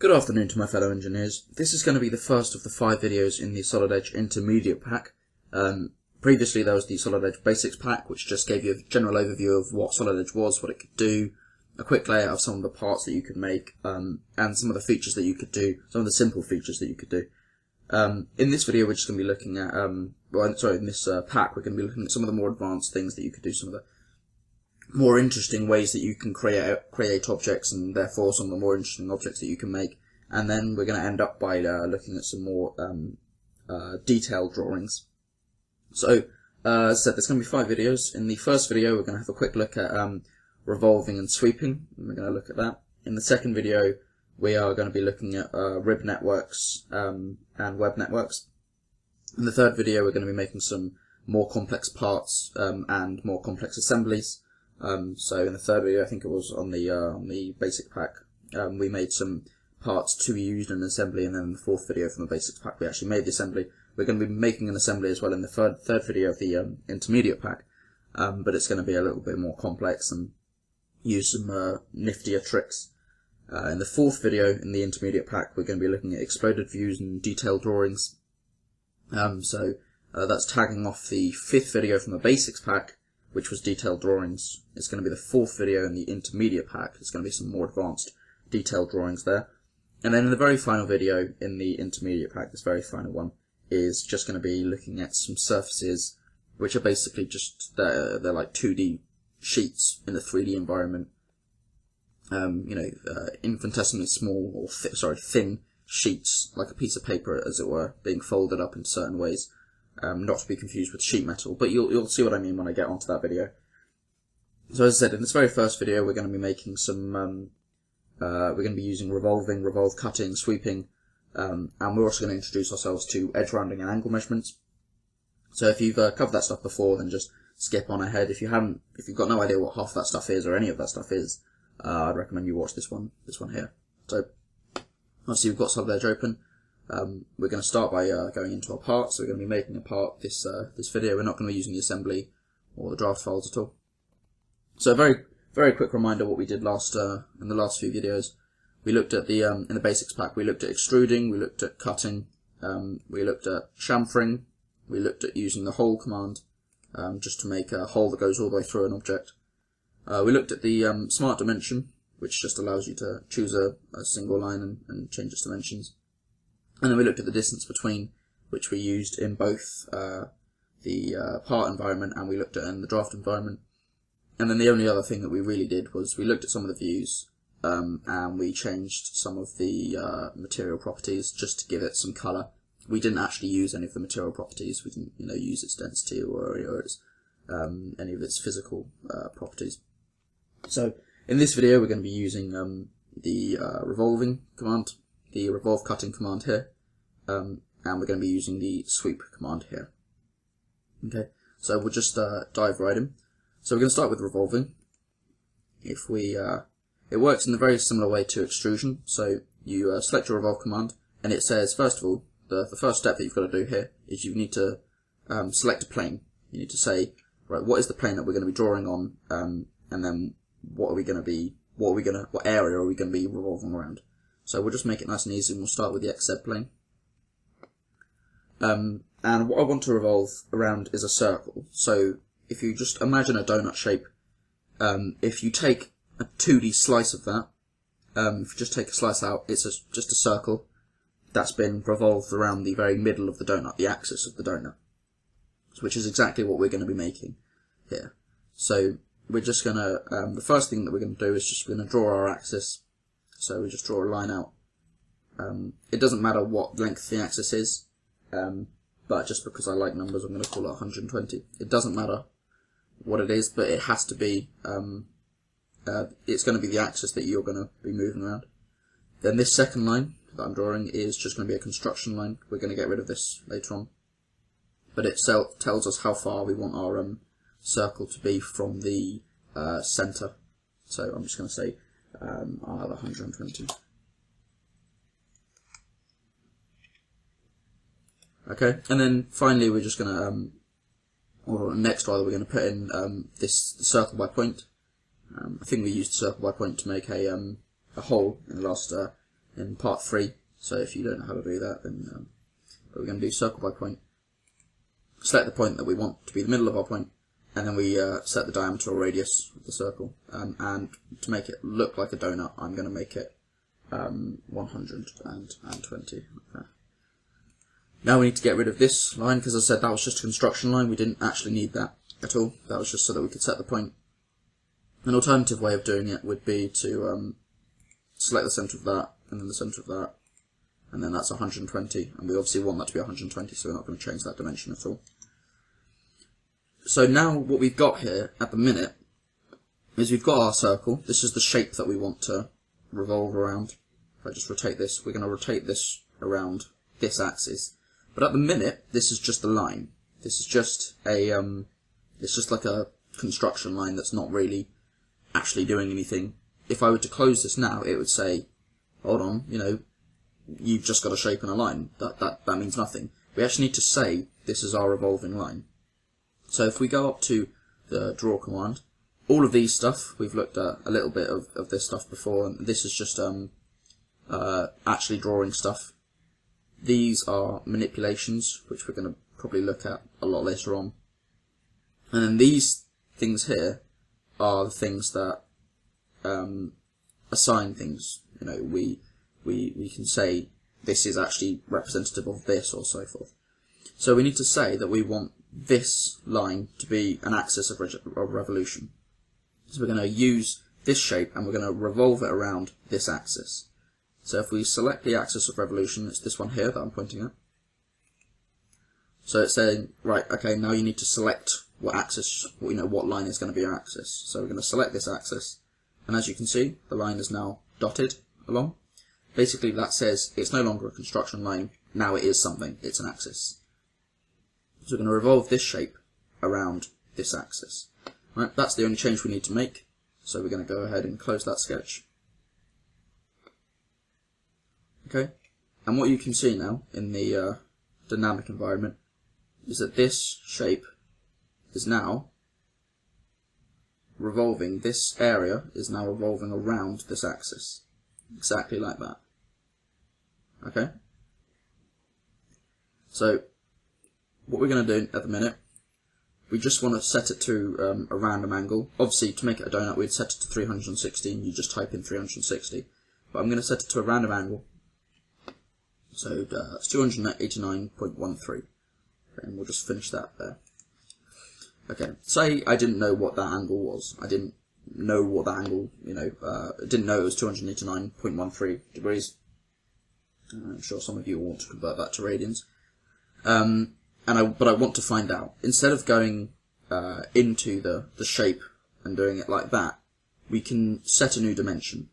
Good afternoon to my fellow engineers. This is going to be the first of the five videos in the Solid Edge Intermediate pack. Um, previously there was the Solid Edge Basics pack, which just gave you a general overview of what Solid Edge was, what it could do, a quick layout of some of the parts that you could make, um, and some of the features that you could do, some of the simple features that you could do. Um, in this video we're just going to be looking at, um, well, sorry, in this uh, pack we're going to be looking at some of the more advanced things that you could do, some of the more interesting ways that you can create create objects and therefore some of the more interesting objects that you can make. And then we're going to end up by uh, looking at some more um, uh, detailed drawings. So, uh, as I said, there's going to be five videos. In the first video, we're going to have a quick look at um, revolving and sweeping. And we're going to look at that. In the second video, we are going to be looking at uh, rib networks um, and web networks. In the third video, we're going to be making some more complex parts um, and more complex assemblies. Um, so in the third video, I think it was on the uh, on the basic pack, um, we made some parts to be used in an assembly, and then in the fourth video from the basics pack, we actually made the assembly. We're going to be making an assembly as well in the third third video of the um, intermediate pack, um, but it's going to be a little bit more complex and use some uh, niftier tricks. Uh, in the fourth video in the intermediate pack, we're going to be looking at exploded views and detailed drawings. Um, so uh, that's tagging off the fifth video from the basics pack, which was detailed drawings. It's going to be the fourth video in the intermediate pack. It's going to be some more advanced detailed drawings there. And then in the very final video in the intermediate pack, this very final one, is just going to be looking at some surfaces which are basically just, they're, they're like 2D sheets in a 3D environment. Um, you know, uh, infinitesimally small, or th sorry, thin sheets, like a piece of paper, as it were, being folded up in certain ways um, not to be confused with sheet metal, but you'll, you'll see what I mean when I get onto that video. So as I said, in this very first video we're going to be making some, um, uh, we're going to be using revolving, revolve cutting, sweeping, um, and we're also going to introduce ourselves to edge rounding and angle measurements. So if you've uh, covered that stuff before, then just skip on ahead. If you haven't, if you've got no idea what half that stuff is or any of that stuff is, uh, I'd recommend you watch this one, this one here. So obviously we've got Solid Edge open. Um, we're going to start by uh, going into our parts. So we're going to be making a part this uh, this video. We're not going to be using the assembly or the draft files at all. So a very very quick reminder what we did last uh, in the last few videos. We looked at the um, in the basics pack. We looked at extruding. We looked at cutting. Um, we looked at chamfering. We looked at using the hole command um, just to make a hole that goes all the way through an object. Uh, we looked at the um, smart dimension, which just allows you to choose a, a single line and, and change its dimensions. And then we looked at the distance between, which we used in both uh, the uh, part environment and we looked at in the draft environment. And then the only other thing that we really did was we looked at some of the views um, and we changed some of the uh, material properties just to give it some colour. We didn't actually use any of the material properties. We didn't, you know, use its density or, or its, um, any of its physical uh, properties. So in this video, we're going to be using um, the uh, revolving command the revolve cutting command here, um, and we're going to be using the sweep command here. Okay, so we'll just uh, dive right in. So we're going to start with revolving. If we, uh, it works in a very similar way to extrusion. So you uh, select your revolve command, and it says first of all, the, the first step that you've got to do here is you need to um, select a plane. You need to say, right, what is the plane that we're going to be drawing on, um, and then what are we going to be, what are we going to, what area are we going to be revolving around? So we'll just make it nice and easy and we'll start with the XZ plane. Um, and what I want to revolve around is a circle. So if you just imagine a donut shape, um, if you take a 2D slice of that, um, if you just take a slice out, it's a, just a circle that's been revolved around the very middle of the donut, the axis of the donut, which is exactly what we're going to be making here. So we're just going to, um, the first thing that we're going to do is just going to draw our axis so we just draw a line out. Um, it doesn't matter what length the axis is, um, but just because I like numbers, I'm going to call it 120. It doesn't matter what it is, but it has to be, um, uh, it's going to be the axis that you're going to be moving around. Then this second line that I'm drawing is just going to be a construction line. We're going to get rid of this later on. But it tells us how far we want our um, circle to be from the uh, centre. So I'm just going to say um, I'll have 120. Okay, and then finally we're just going to, um, or next rather, we're going to put in um, this circle by point. Um, I think we used circle by point to make a um, a hole in the last uh, in part three. So if you don't know how to do that, then um, we're going to do circle by point. Select the point that we want to be the middle of our point, and then we uh, set the diameter or radius of the circle. Um, and to make it look like a donut, I'm going to make it um, 120. Okay. Now we need to get rid of this line because I said that was just a construction line. We didn't actually need that at all. That was just so that we could set the point. An alternative way of doing it would be to um, select the centre of that and then the centre of that and then that's 120 and we obviously want that to be 120 so we're not going to change that dimension at all. So now what we've got here at the minute is we've got our circle. This is the shape that we want to revolve around. If I just rotate this, we're going to rotate this around this axis. But at the minute, this is just a line. This is just a, um, it's just like a construction line that's not really actually doing anything. If I were to close this now, it would say, hold on, you know, you've just got a shape and a line. That, that, that means nothing. We actually need to say this is our revolving line. So if we go up to the draw command, all of these stuff, we've looked at a little bit of, of this stuff before, and this is just um, uh, actually drawing stuff. These are manipulations, which we're going to probably look at a lot later on. And then these things here are the things that um, assign things. You know, we we we can say this is actually representative of this or so forth. So we need to say that we want this line to be an axis of, of revolution. So we're going to use this shape and we're going to revolve it around this axis. So if we select the axis of revolution, it's this one here that I'm pointing at. So it's saying, right, okay, now you need to select what axis, you know, what line is going to be your axis. So we're going to select this axis, and as you can see, the line is now dotted along. Basically, that says it's no longer a construction line, now it is something, it's an axis. So we're going to revolve this shape around this axis. Right, that's the only change we need to make, so we're going to go ahead and close that sketch. Okay, and what you can see now in the uh, dynamic environment is that this shape is now revolving, this area is now revolving around this axis. Exactly like that. Okay? So, what we're going to do at the minute, we just want to set it to um, a random angle. Obviously, to make it a donut, we'd set it to 360, and you just type in 360. But I'm going to set it to a random angle. So, uh, it's 289.13. And we'll just finish that there. Okay, say I didn't know what that angle was. I didn't know what that angle, you know, uh, didn't know it was 289.13 degrees. I'm sure some of you want to convert that to radians. Um, and I, but I want to find out. Instead of going uh, into the, the shape and doing it like that, we can set a new dimension.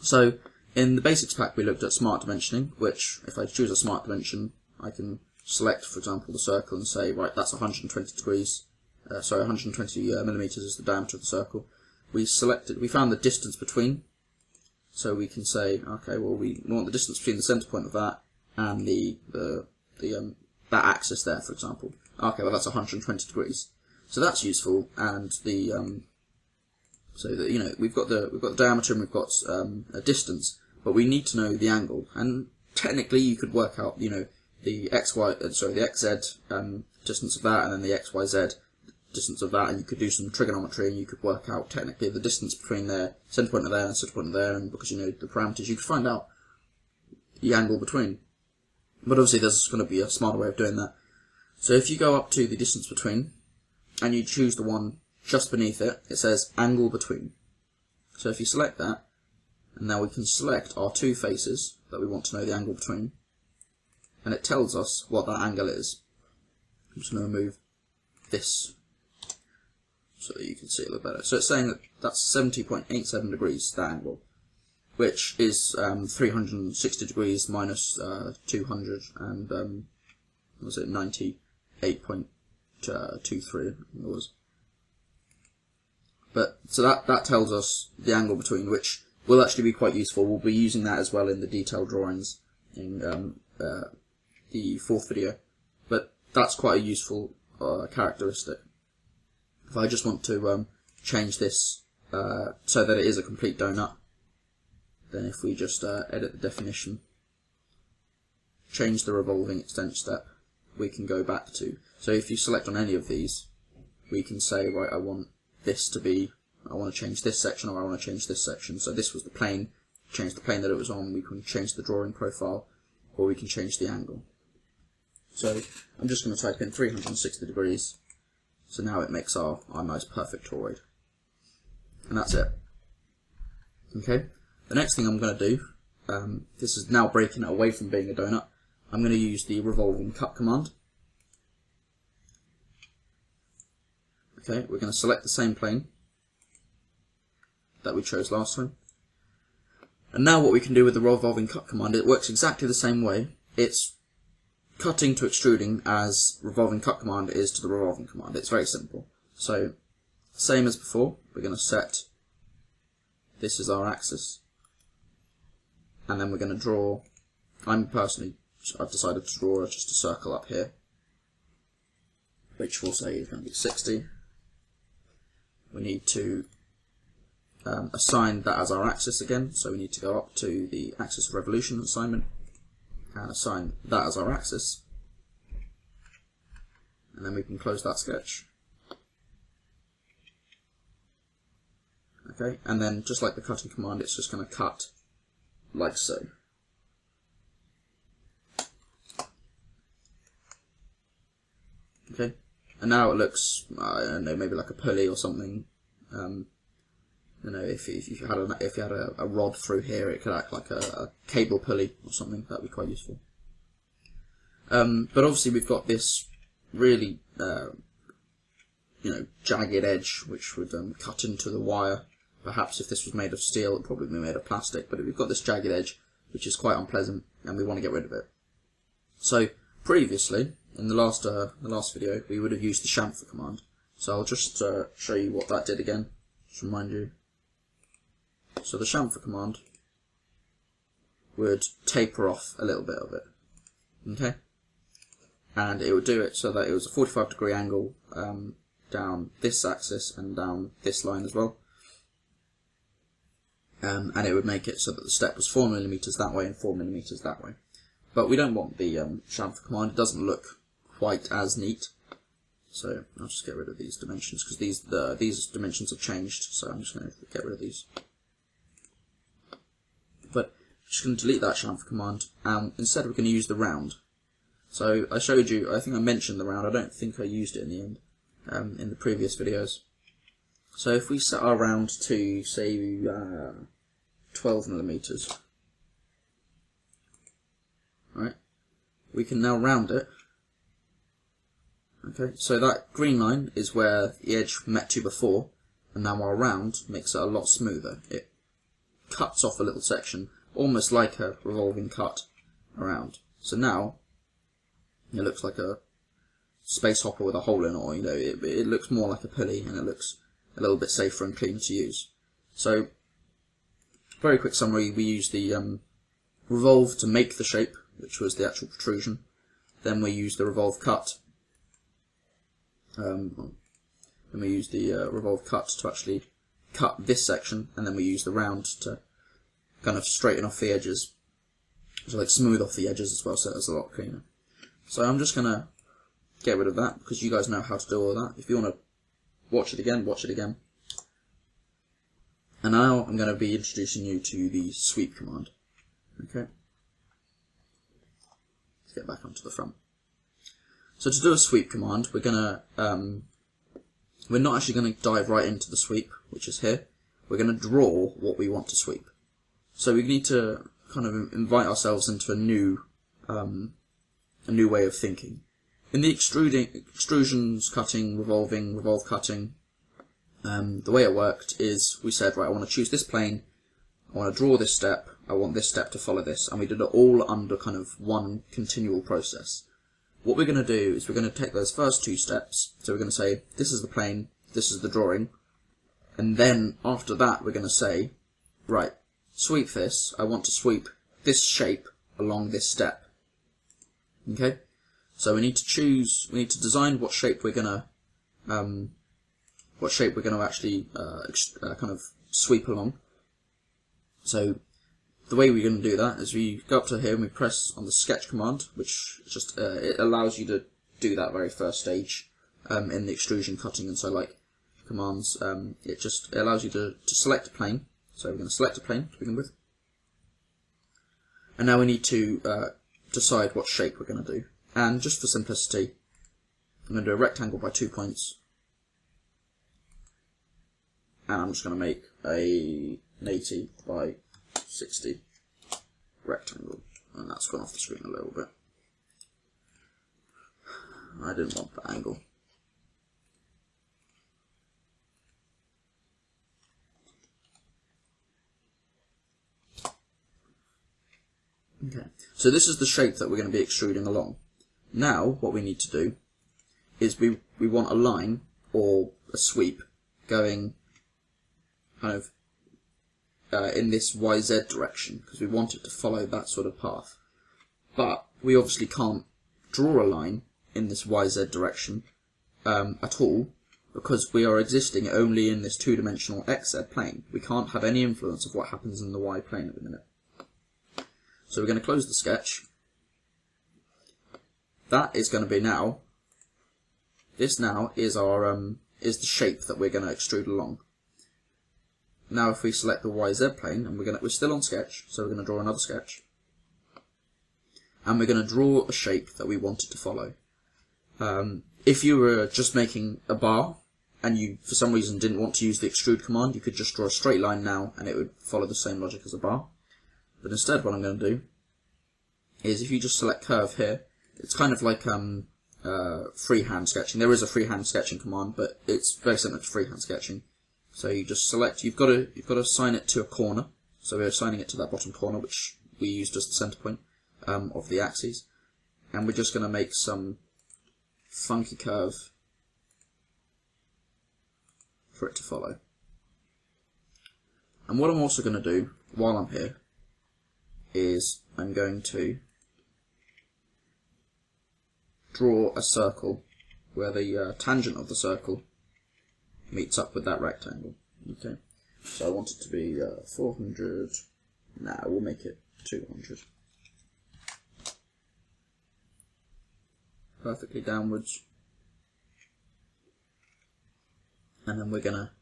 So in the basics pack we looked at smart dimensioning, which if I choose a smart dimension, I can select, for example, the circle and say, right, that's 120 degrees, uh, sorry, 120 uh, millimeters is the diameter of the circle. We selected, we found the distance between, so we can say, okay, well, we want the distance between the center point of that and the the the um, that axis there, for example. Okay, well, that's 120 degrees. So that's useful, and the um, so that you know we've got the we've got the diameter and we've got um, a distance, but we need to know the angle. And technically, you could work out you know the x y uh, sorry the x z um, distance of that, and then the x y z distance of that, and you could do some trigonometry, and you could work out technically the distance between their center point of there and center point of there, and because you know the parameters, you could find out the angle between. But obviously, there's going to be a smarter way of doing that. So if you go up to the distance between, and you choose the one just beneath it, it says angle between. So if you select that, and now we can select our two faces that we want to know the angle between, and it tells us what that angle is. I'm just going to remove this so that you can see a little better. So it's saying that that's 70.87 degrees, that angle, which is um, 360 degrees minus, uh, 200 and, um, was it 98.23 it was. But, so that, that tells us the angle between, which will actually be quite useful. We'll be using that as well in the detailed drawings in um, uh, the fourth video. But that's quite a useful uh, characteristic. If I just want to um, change this uh, so that it is a complete donut, then if we just uh, edit the definition, change the revolving extent step, we can go back to. So if you select on any of these, we can say, right, I want this to be, I want to change this section or I want to change this section. So this was the plane, change the plane that it was on, we can change the drawing profile, or we can change the angle. So I'm just going to type in 360 degrees. So now it makes our, our nice perfect toroid. And that's it. Okay. The next thing I'm going to do, um, this is now breaking it away from being a donut. I'm going to use the revolving cut command. Okay, we're going to select the same plane that we chose last time. And now what we can do with the revolving cut command, it works exactly the same way. It's cutting to extruding as revolving cut command is to the revolving command. It's very simple. So, same as before, we're going to set this is our axis. And then we're going to draw, I'm personally, I've decided to draw just a circle up here, which we'll say is going to be 60. We need to um, assign that as our axis again, so we need to go up to the axis of revolution assignment and assign that as our axis. And then we can close that sketch. Okay, and then just like the cutting command, it's just going to cut like so. Okay, and now it looks, I don't know, maybe like a pulley or something. Um, you know, if, if you had a if you had a, a rod through here, it could act like a, a cable pulley or something. That'd be quite useful. Um, but obviously, we've got this really, uh, you know, jagged edge which would um, cut into the wire. Perhaps if this was made of steel, it'd probably be made of plastic. But we've got this jagged edge, which is quite unpleasant, and we want to get rid of it. So previously, in the last uh, the last video, we would have used the chamfer command. So I'll just uh, show you what that did again. Just remind you. So the chamfer command would taper off a little bit of it. Okay? And it would do it so that it was a 45 degree angle um, down this axis and down this line as well. Um, and it would make it so that the step was 4 millimeters that way and 4 millimeters that way. But we don't want the um, chamfer command, it doesn't look quite as neat. So I'll just get rid of these dimensions because these the, these dimensions have changed. So I'm just going to get rid of these. But I'm just going to delete that chamfer command, and instead we're going to use the round. So I showed you, I think I mentioned the round. I don't think I used it in the end um, in the previous videos. So if we set our round to say uh, 12 millimeters, right, we can now round it Okay, so that green line is where the edge met to before, and now our round makes it a lot smoother. It cuts off a little section, almost like a revolving cut around. So now, it looks like a space hopper with a hole in it, or, you know, it, it looks more like a pulley, and it looks a little bit safer and cleaner to use. So, very quick summary, we use the um, revolve to make the shape, which was the actual protrusion. Then we use the revolve cut um, then we use the uh, revolve cut to actually cut this section, and then we use the round to kind of straighten off the edges. So like smooth off the edges as well, so it's a lot cleaner. So I'm just gonna get rid of that because you guys know how to do all that. If you want to watch it again, watch it again. And now I'm going to be introducing you to the sweep command. Okay. Let's get back onto the front. So to do a sweep command, we're gonna um, we're not actually going to dive right into the sweep, which is here. We're going to draw what we want to sweep. So we need to kind of invite ourselves into a new um, a new way of thinking. In the extruding, extrusions, cutting, revolving, revolve cutting, um, the way it worked is we said, right, I want to choose this plane, I want to draw this step, I want this step to follow this, and we did it all under kind of one continual process. What we're going to do is we're going to take those first two steps. So we're going to say, this is the plane, this is the drawing. And then after that, we're going to say, right, sweep this. I want to sweep this shape along this step. Okay? So we need to choose, we need to design what shape we're going to, um, what shape we're to actually uh, uh, kind of sweep along. So the way we're going to do that is we go up to here and we press on the sketch command, which just uh, it allows you to do that very first stage um, in the extrusion, cutting, and so like commands. Um, it just allows you to, to select a plane. So we're going to select a plane to begin with, and now we need to uh, decide what shape we're going to do. And just for simplicity, I'm going to do a rectangle by two points, and I'm just going to make a 80 by 60 rectangle. And that's gone off the screen a little bit. I didn't want that angle. Okay, so this is the shape that we're going to be extruding along. Now, what we need to do is we, we want a line or a sweep going kind of uh, in this YZ direction because we want it to follow that sort of path. But we obviously can't draw a line in this YZ direction um, at all because we are existing only in this two-dimensional XZ plane. We can't have any influence of what happens in the Y plane at the minute. So we're going to close the sketch. That is going to be now. This now is our um, is the shape that we're going to extrude along. Now if we select the YZ plane, and we're going to, we're still on sketch, so we're going to draw another sketch. And we're going to draw a shape that we wanted to follow. Um, if you were just making a bar, and you for some reason didn't want to use the extrude command, you could just draw a straight line now, and it would follow the same logic as a bar. But instead what I'm going to do is if you just select curve here, it's kind of like um, uh, freehand sketching. There is a freehand sketching command, but it's very similar to freehand sketching. So you just select, you've got to, you've got to assign it to a corner. So we're assigning it to that bottom corner, which we used as the center point um, of the axes. And we're just going to make some funky curve for it to follow. And what I'm also going to do while I'm here is I'm going to draw a circle where the uh, tangent of the circle meets up with that rectangle. Okay, so I want it to be uh, 400. Now we'll make it 200. Perfectly downwards. And then we're gonna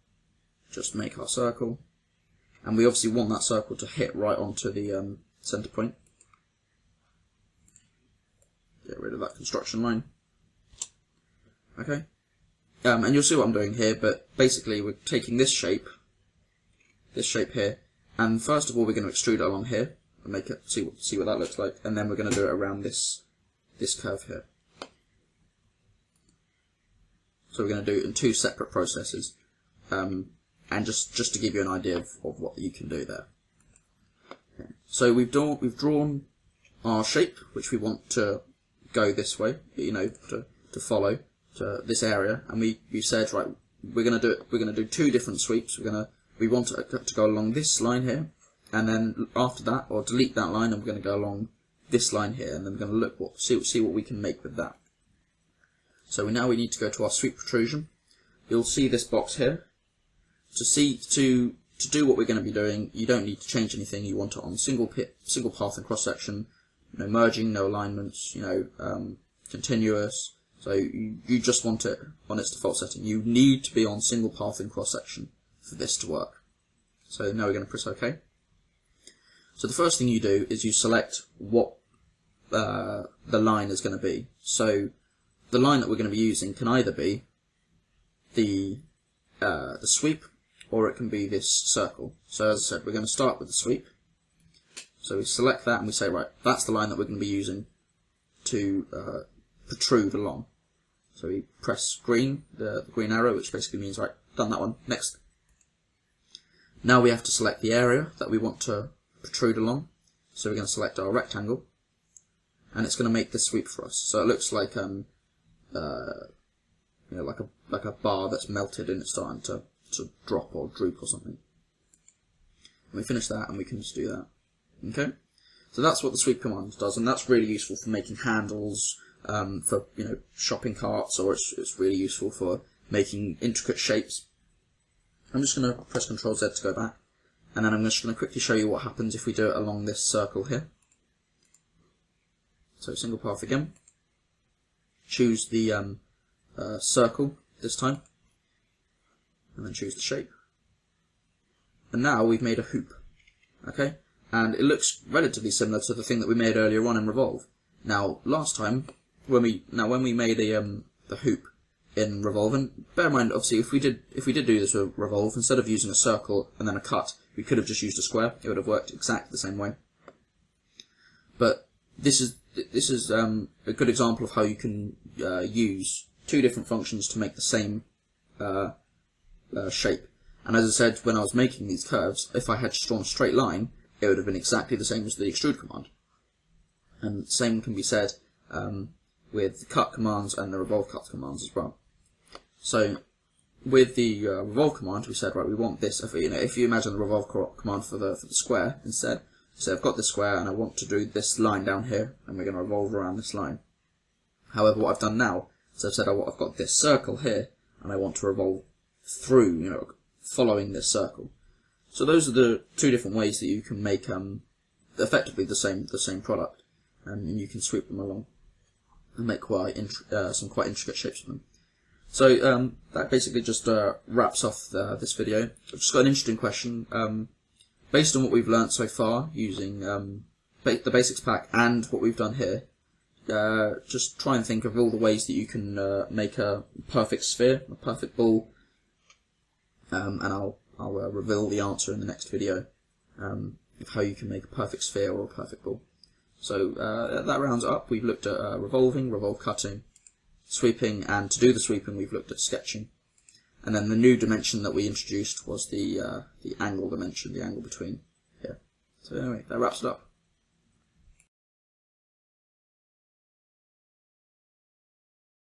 just make our circle. And we obviously want that circle to hit right onto the um, center point. Get rid of that construction line. Okay. Um, and you'll see what I'm doing here, but basically we're taking this shape, this shape here, and first of all we're going to extrude it along here, and make it, see what, see what that looks like, and then we're going to do it around this, this curve here. So we're going to do it in two separate processes, um, and just, just to give you an idea of, of what you can do there. Okay. So we've drawn, we've drawn our shape, which we want to go this way, you know, to, to follow to this area, and we, we said, right, we're going to do it, we're going to do two different sweeps. We're going to, we want to, to go along this line here, and then after that, or delete that line, and we're going to go along this line here, and then we're going to look what, see, see what we can make with that. So we, now we need to go to our sweep protrusion. You'll see this box here. To see, to, to do what we're going to be doing, you don't need to change anything. You want it on single pit, single path and cross section, no merging, no alignments, you know, um, continuous, so you, you just want it on its default setting. You need to be on single path in cross section for this to work. So now we're going to press OK. So the first thing you do is you select what uh, the line is going to be. So the line that we're going to be using can either be the uh, the sweep or it can be this circle. So as I said, we're going to start with the sweep. So we select that and we say, right, that's the line that we're going to be using to uh, protrude along. So we press green, the, the green arrow, which basically means, right, done that one, next. Now we have to select the area that we want to protrude along. So we're going to select our rectangle, and it's going to make this sweep for us. So it looks like um, uh, you know, like a like a bar that's melted and it's starting to to drop or droop or something. And we finish that, and we can just do that. Okay. So that's what the sweep command does, and that's really useful for making handles, um, for you know shopping carts, or it's, it's really useful for making intricate shapes. I'm just going to press Control Z to go back, And then I'm just going to quickly show you what happens if we do it along this circle here. So single path again. Choose the um, uh, circle this time. And then choose the shape. And now we've made a hoop. Okay? And it looks relatively similar to the thing that we made earlier on in Revolve. Now, last time, when we now when we made a um, the hoop in Revolve, and bear in mind, obviously, if we did if we did do this with Revolve, instead of using a circle and then a cut, we could have just used a square. It would have worked exactly the same way. But this is this is um, a good example of how you can uh, use two different functions to make the same uh, uh, shape. And as I said, when I was making these curves, if I had drawn a straight line, it would have been exactly the same as the extrude command. And the same can be said um, with the cut commands and the revolve cut commands as well. So with the uh, revolve command, we said, right, we want this. If you know, if you imagine the revolve command for the for the square instead, so I've got this square and I want to do this line down here, and we're going to revolve around this line. However, what I've done now is I've said I've got this circle here, and I want to revolve through, you know, following this circle. So those are the two different ways that you can make um, effectively the same the same product, and you can sweep them along and make quite uh, some quite intricate shapes of them. So um, that basically just uh, wraps off the, this video. I've just got an interesting question. Um, based on what we've learnt so far using um, ba the basics pack and what we've done here, uh, just try and think of all the ways that you can uh, make a perfect sphere, a perfect ball, um, and I'll I'll reveal the answer in the next video um, of how you can make a perfect sphere or a perfect ball. So uh, that rounds up. We've looked at uh, revolving, revolve cutting, sweeping, and to do the sweeping, we've looked at sketching. And then the new dimension that we introduced was the uh, the angle dimension, the angle between here. So anyway, that wraps it up.